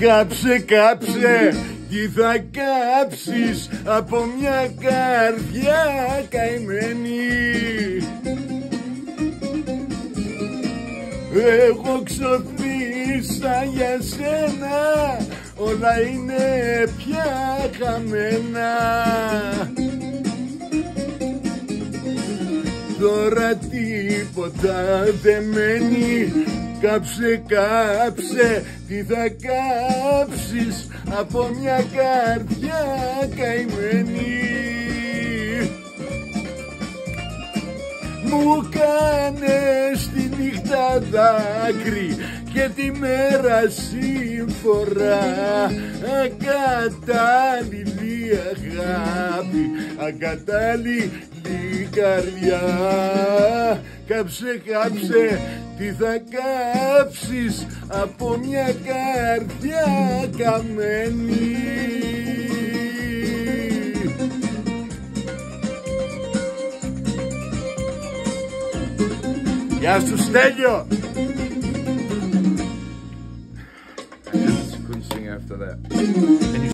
Κάψε, κάψε, τι θα κάψεις από μια καρδιά καημένη. Εγώ ξοφίσα για σένα όλα είναι πια χαμένα. Τώρα τίποτα δεν μένει. Κάψε, κάψε, τι θα κάψεις; Από μια καρδιά καημένη. Μου κάνες τη νύχτα δάκρυ και τη μέρα σύμφορα. Ακατάλληλη αγάπη, ακατάλληλη καρδιά Κάψε, κάψε, τι θα κάψεις από μια καρδιά καμένη Γεια σου Στέλιο! I just couldn't sing after that.